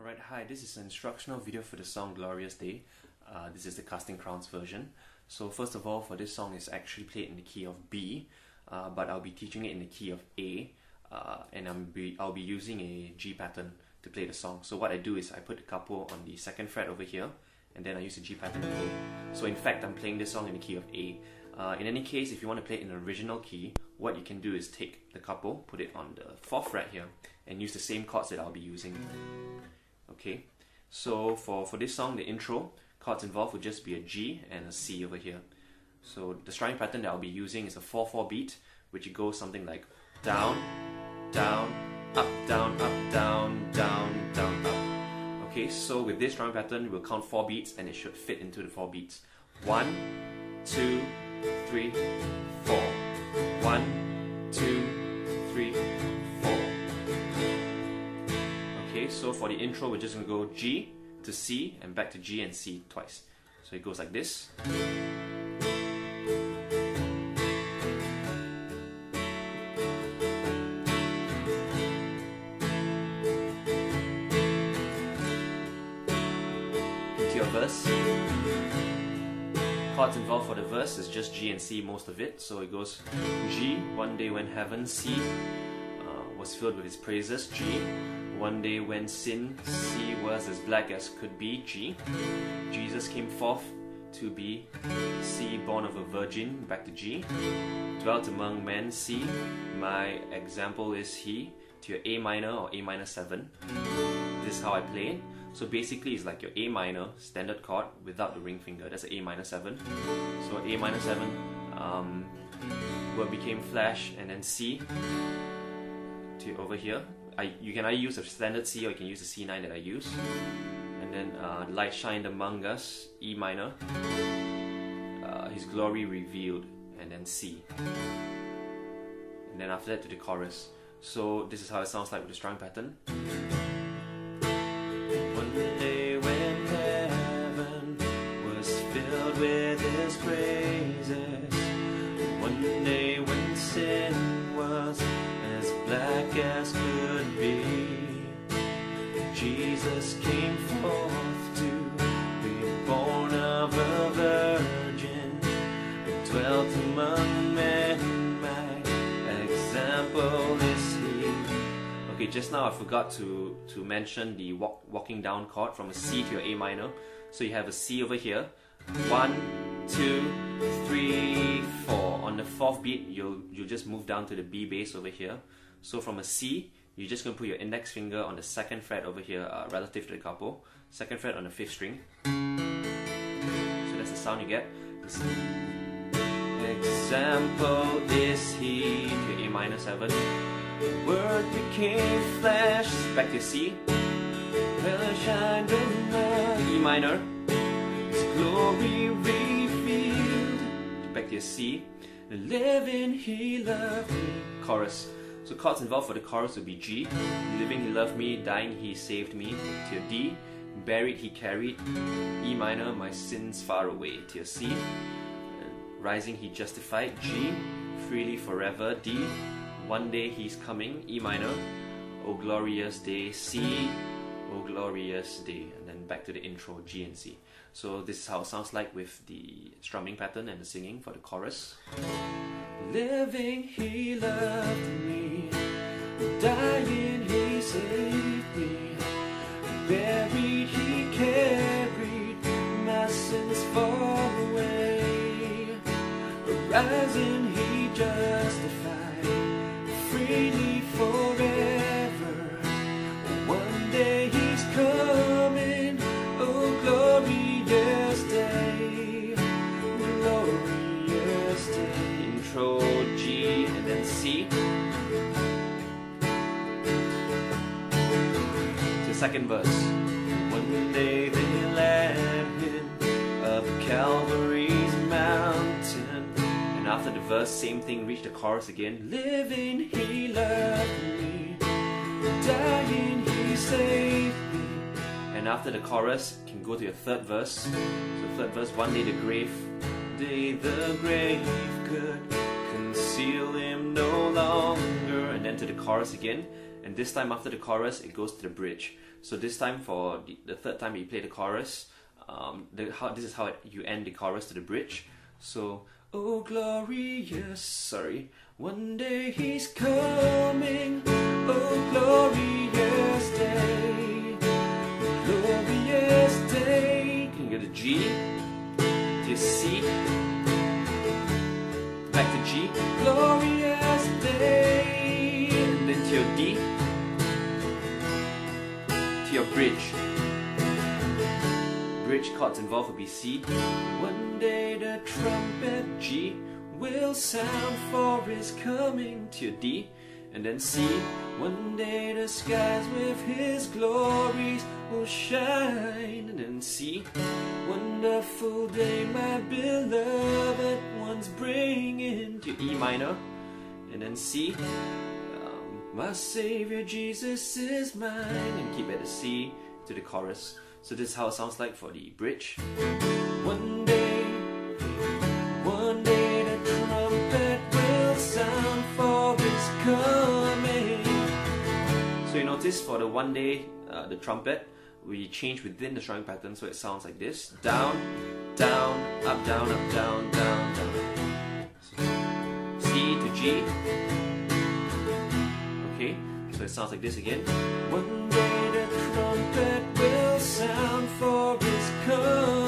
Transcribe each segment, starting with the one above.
Alright, hi, this is an instructional video for the song Glorious Day. Uh, this is the Casting Crowns version. So first of all, for this song, it's actually played in the key of B, uh, but I'll be teaching it in the key of A, uh, and I'm be, I'll be using a G pattern to play the song. So what I do is I put the capo on the second fret over here, and then I use the G pattern to play. So in fact, I'm playing this song in the key of A. Uh, in any case, if you want to play it in the original key, what you can do is take the capo, put it on the fourth fret here, and use the same chords that I'll be using. Okay, so for, for this song, the intro, chords involved would just be a G and a C over here. So the strumming pattern that I'll be using is a 4-4 beat, which goes something like down, down, up, down, up, down, down, down, up. Okay, so with this strumming pattern, we'll count 4 beats and it should fit into the 4 beats. 1, 2, 3, 4. 1, 2, 3, 4. Okay, so for the intro, we're just gonna go G to C and back to G and C twice. So it goes like this. Into your verse. Chords involved for the verse is just G and C most of it. So it goes G, one day when heaven, C, uh, was filled with his praises, G, one day when sin, C was as black as could be, G. Jesus came forth to be, C, born of a virgin, back to G. Dwelt among men, C, my example is he, to your A minor or A minor 7. This is how I play it. So basically it's like your A minor, standard chord, without the ring finger, that's an A minor 7. So A minor 7, um, what became flash, and then C, to over here, I, you can either use a standard C or you can use the C9 that I use. And then uh, light shined among us, E minor. Uh, his glory revealed, and then C. And then after that to the chorus. So this is how it sounds like with the strum pattern. Jesus came forth to be born of a virgin and dwelt among men. My example is he. Okay, just now I forgot to, to mention the walk, walking down chord from a C to your A minor. So you have a C over here. One, two, three, four. On the fourth beat, you'll, you'll just move down to the B bass over here. So from a C, you're just going to put your index finger on the second fret over here uh, relative to the capo. Second fret on the fifth string. So that's the sound you get. Example is he to A minor 7. The word became flesh. Back to C. The E minor. His glory revealed. Back to C. Living he loved. Chorus. So chords involved for the chorus would be G. Living he loved me, dying he saved me. Your D. Buried he carried. E minor, my sins far away. Your C. Rising he justified. G. Freely forever. D. One day he's coming. E minor. O glorious day. C. O glorious day. Back to the intro GNC. So this is how it sounds like with the strumming pattern and the singing for the chorus. Living he loved me. Dying he saved me. Buried he carried my sins far away. Rising he justified freely forever. Second verse. One day they led him up Calvary's mountain. And after the verse, same thing, reach the chorus again. Living, he loved me. Dying, he saved me. And after the chorus, can go to your third verse. So third verse, one day the grave, day the grave could conceal him no longer. And then to the chorus again. And this time after the chorus, it goes to the bridge. So this time for the, the third time you play the chorus, um, the, how, this is how you end the chorus to the bridge. So, oh glorious, sorry, one day he's coming, oh glorious day, glorious day. Can you get a G? To C? Back to G, bridge bridge chords involved will be C. One day the trumpet G will sound for his coming to your D. And then C. One day the skies with his glories will shine. And then C. Wonderful day my beloved ones bringing to E minor. And then C. My Savior Jesus is mine. And keep at the C to the chorus. So this is how it sounds like for the bridge. One day, one day the trumpet will sound for its coming. So you notice for the one day, uh, the trumpet, we change within the strumming pattern so it sounds like this. Down, down, up, down, up, down, down, down. C to G. Okay, so it sounds like this again. One day the trumpet will sound for his.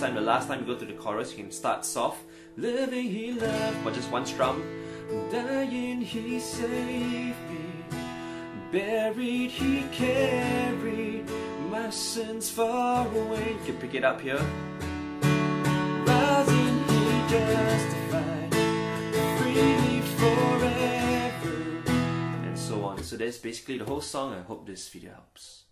Time, the last time you go to the chorus, you can start soft. Living he loved, but just one strum. Dying he saved me. Buried he carried my sins far away. You can pick it up here. Rising he justified. Freely forever. And so on. So that's basically the whole song. I hope this video helps.